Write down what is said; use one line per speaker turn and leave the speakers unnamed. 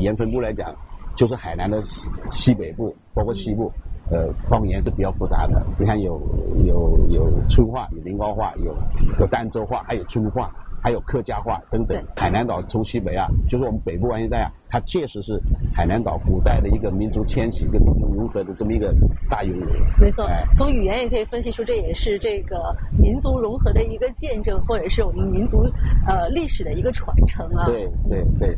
语言分布来讲，就是海南的西北部，包括西部，呃，方言是比较复杂的。你看有有有春话，有临高话，有有儋州话，还有遵话。还有客家话等等，海南岛从西北啊，就是我们北部湾一带啊，它确实是海南岛古代的一个民族迁徙跟民族融合的这么一个大熔炉。
没错，从语言也可以分析出，这也是这个民族融合的一个见证，或者是我们民族呃历史的一个传承啊。
对对对。